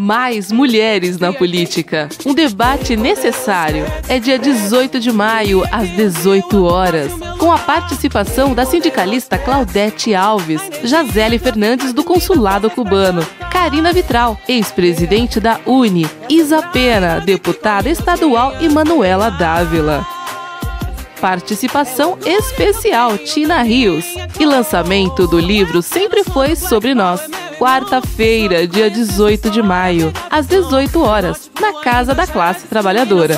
Mais mulheres na política. Um debate necessário. É dia 18 de maio, às 18 horas, com a participação da sindicalista Claudete Alves, Jazele Fernandes do Consulado Cubano, Karina Vitral, ex-presidente da UNE, Isa Pena, deputada estadual e Manuela Dávila. Participação especial Tina Rios. E lançamento do livro Sempre Foi Sobre Nós. Quarta-feira, dia 18 de maio, às 18 horas, na Casa da Classe Trabalhadora.